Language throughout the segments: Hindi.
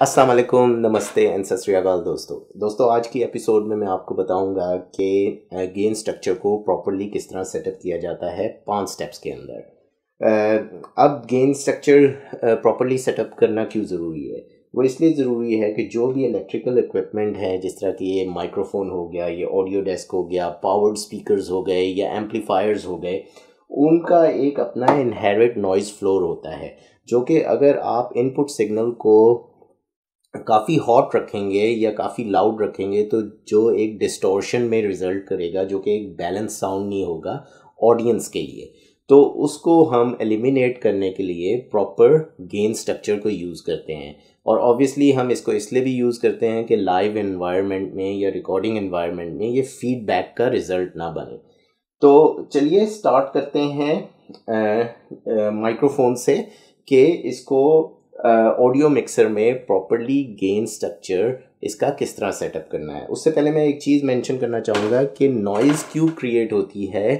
अस्सलाम वालेकुम, नमस्ते एंड सत दोस्तों। दोस्तों, आज की एपिसोड में मैं आपको बताऊँगा कि गेन स्ट्रक्चर को प्रॉपरली किस तरह सेटअप किया जाता है पाँच स्टेप्स के अंदर। अब गेन स्ट्रक्चर प्रॉपरली सेटअप करना क्यों ज़रूरी है? वो इसलिए ज़रूरी है कि जो भी इलेक्ट्रिकल इक्विपमेंट है, जिस तरह कि ये माइक्रोफोन हो गया, ये ऑडियो डेस्क हो गया पावर्ड स्पीकर्स हो गए, या एम्पलीफायर्स हो गए, उनका एक अपना इनहेरिट नॉइज़ फ्लोर होता है, जो कि अगर आप इनपुट सिग्नल को काफ़ी हॉट रखेंगे या काफ़ी लाउड रखेंगे तो जो एक डिस्टोर्शन में रिज़ल्ट करेगा, जो कि एक बैलेंस साउंड नहीं होगा ऑडियंस के लिए। तो उसको हम एलिमिनेट करने के लिए प्रॉपर गेन स्ट्रक्चर को यूज़ करते हैं। और ऑब्वियसली हम इसको इसलिए भी यूज़ करते हैं कि लाइव इन्वायरमेंट में या रिकॉर्डिंग इन्वायरमेंट में ये फीडबैक का रिज़ल्ट ना बने। तो चलिए स्टार्ट करते हैं माइक्रोफोन से कि इसको ऑडियो मिक्सर में प्रॉपरली गेन स्ट्रक्चर इसका किस तरह सेटअप करना है? उससे पहले मैं एक चीज़ मेंशन करना चाहूँगा कि नॉइज़ क्यों क्रिएट होती है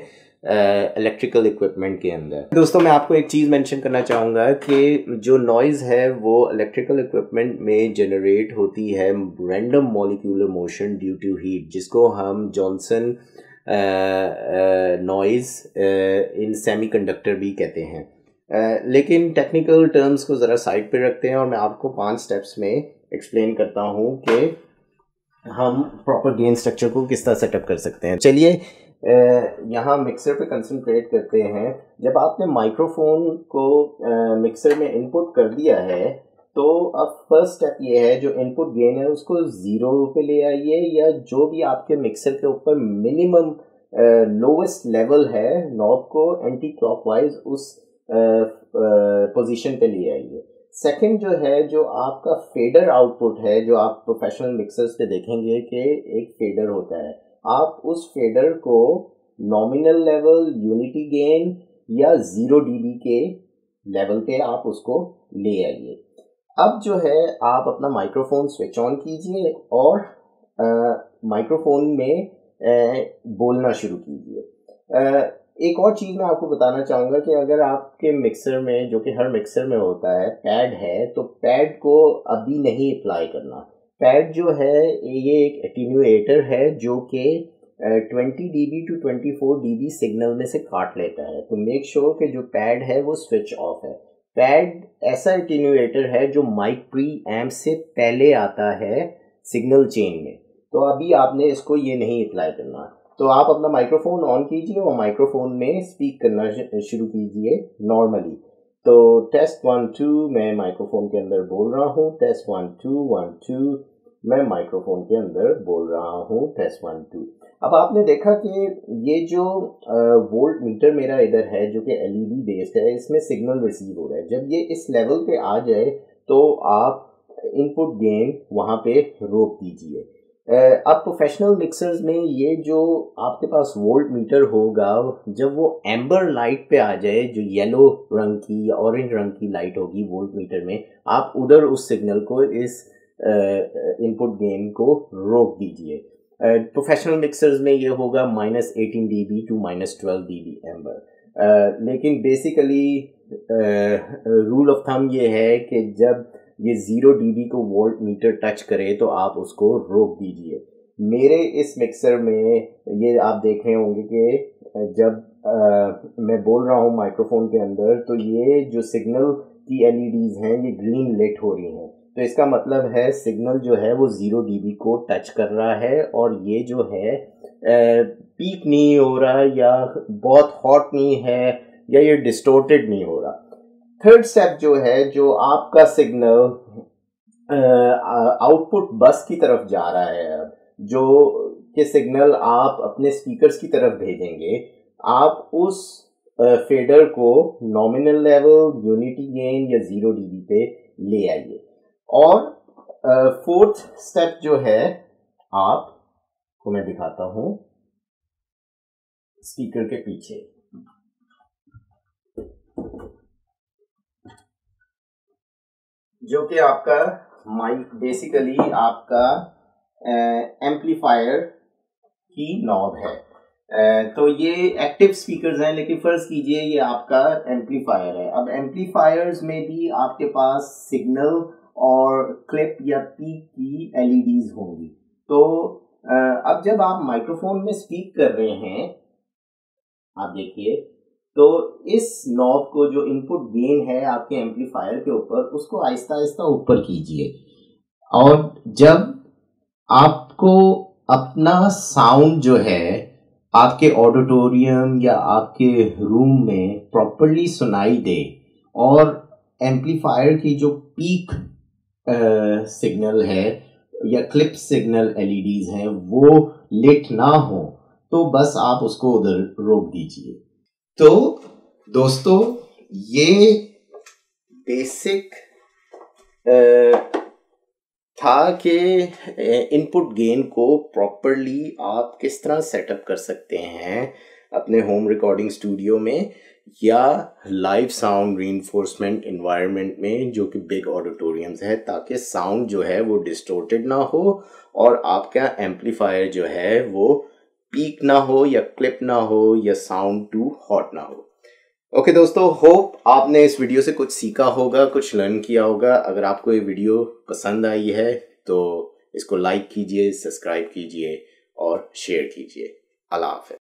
इलेक्ट्रिकल uh, इक्विपमेंट के अंदर। दोस्तों मैं आपको एक चीज़ मेंशन करना चाहूँगा कि जो नॉइज़ है वो इलेक्ट्रिकल इक्विपमेंट में जनरेट होती है random molecular motion due to heat जिसको हम जॉनसन नॉइज़ इन सेमीकंडक्टर भी कहते हैं। लेकिन टेक्निकल टर्म्स को ज़रा साइड पे रखते हैं और मैं आपको पाँच स्टेप्स में एक्सप्लेन करता हूँ कि हम प्रॉपर गेन स्ट्रक्चर को किस तरह सेटअप कर सकते हैं। चलिए यहाँ मिक्सर पे कंसंट्रेट करते हैं। जब आपने माइक्रोफोन को मिक्सर में इनपुट कर दिया है तो अब फ़र्स्ट स्टेप ये है जो इनपुट गेन है, उसको ज़ीरो पे ले आइए या जो भी आपके मिक्सर के ऊपर मिनिमम लोवेस्ट लेवल है नॉब को एंटी क्लॉकवाइज उस पोजीशन पे ले आइए। सेकंड जो है जो आपका फेडर आउटपुट है जो आप प्रोफेशनल मिक्सर्स पे देखेंगे कि एक फेडर होता है। आप उस फेडर को नॉमिनल लेवल यूनिटी गेन या ज़ीरो डीबी के लेवल पे आप उसको ले आइए। अब जो है आप अपना माइक्रोफोन स्विच ऑन कीजिए और माइक्रोफोन में आ, बोलना शुरू कीजिए। एक और चीज़ मैं आपको बताना चाहूँगा कि अगर आपके मिक्सर में, जो कि हर मिक्सर में होता है पैड है तो पैड को अभी नहीं अप्लाई करना। पैड जो है, ये एक एटीन्यूएटर है, जो कि twenty D B to twenty four D B signal में से काट लेता है। तो मेक श्योर sure कि जो पैड है, वो स्विच ऑफ़ है। पैड ऐसा एटीन्यूएटर है, जो माइक प्री एम्प से पहले आता है सिग्नल चेन में। तो अभी आपने इसको ये नहीं अप्लाई करना। तो आप अपना माइक्रोफोन ऑन कीजिए और माइक्रोफोन में स्पीक करना शुरू कीजिए नॉर्मली तो टेस्ट वन टू मैं माइक्रोफोन के अंदर बोल रहा हूँ. Test one two one two मैं माइक्रोफोन के अंदर बोल रहा हूँ. टेस्ट वन टू अब आपने देखा कि ये जो वोल्ट मीटर मेरा इधर है, जो कि एलईडी बेस्ड है, इसमें सिग्नल रिसीव हो रहा है. जब ये इस लेवल पे आ जाए तो आप इनपुट गेन वहाँ पे रोक दीजिए. अब प्रोफेशनल मिक्सर्स में ये जो आपके पास वोल्ट मीटर होगा, जब वो एम्बर लाइट पे आ जाए, जो येलो रंग की या ऑरेंज रंग की लाइट होगी वोल्ट मीटर में, आप उधर उस सिग्नल को इस इनपुट गेन को रोक दीजिए। प्रोफेशनल मिक्सर्स में ये होगा minus eighteen D B to minus twelve D B amber लेकिन बेसिकली रूल ऑफ़ थम ये है कि जब ये ज़ीरो डीबी को वोल्ट मीटर टच करे तो आप उसको रोक दीजिए। मेरे इस मिक्सर में ये आप देख रहे होंगे कि जब आ, मैं बोल रहा हूँ माइक्रोफोन के अंदर तो ये जो सिग्नल की एलईडीज हैं ये ग्रीन लेट हो रही हैं। तो इसका मतलब है सिग्नल जो है वो ज़ीरो डीबी को टच कर रहा है और ये जो है पीक नहीं हो रहा या बहुत हॉट नहीं है या ये डिस्टोर्टेड नहीं हो रहा। थर्ड स्टेप जो है, जो आपका सिग्नल आउटपुट बस की तरफ़ जा रहा है जो के सिग्नल आप अपने स्पीकर्स की तरफ़ भेजेंगे, आप उस फेडर को नॉमिनल लेवल यूनिटी गेन या ज़ीरो डीबी पे ले आइए। और फोर्थ स्टेप जो है, आप, को मैं दिखाता हूँ स्पीकर के पीछे। जो कि आपका माइक बेसिकली आपका एम्पलीफायर की नॉब है। Uh, तो ये एक्टिव स्पीकर्स हैं लेकिन फ़र्ज़ कीजिए ये आपका एम्पलीफायर है। अब एम्पलीफायर्स में भी आपके पास सिग्नल और क्लिप या पीक की एलईडीज होंगी। तो अब जब आप माइक्रोफोन में स्पीक कर रहे हैं आप देखिए तो इस नॉब को जो इनपुट गेन है आपके एम्पलीफायर के ऊपर, उसको आहिस्ता आहिस्ता ऊपर कीजिए। और जब आपको अपना साउंड जो है, आपके ऑडिटोरियम या आपके रूम में प्रॉपरली सुनाई दे और एम्पलीफायर की जो पीक सिग्नल है या क्लिप सिग्नल एलईडीज हैं, वो लिट ना हो तो बस आप उसको उधर रोक दीजिए। तो दोस्तों, ये बेसिक था कि इनपुट गेन को प्रॉपरली आप किस तरह सेटअप कर सकते हैं अपने होम रिकॉर्डिंग स्टूडियो में या लाइव साउंड री इन्वायरमेंट में, जो कि बिग ऑडिटोरियम्स है, ताकि साउंड जो है वो डिस्टोर्टेड ना हो और आपका एम्पलीफायर जो है वो पीक ना हो या क्लिप ना हो या साउंड टू हॉट ना हो। ओके okay, दोस्तों होप आपने इस वीडियो से कुछ सीखा होगा कुछ लर्न किया होगा। अगर आपको ये वीडियो पसंद आई है तो इसको लाइक कीजिए सब्सक्राइब कीजिए और शेयर कीजिए। अल्लाह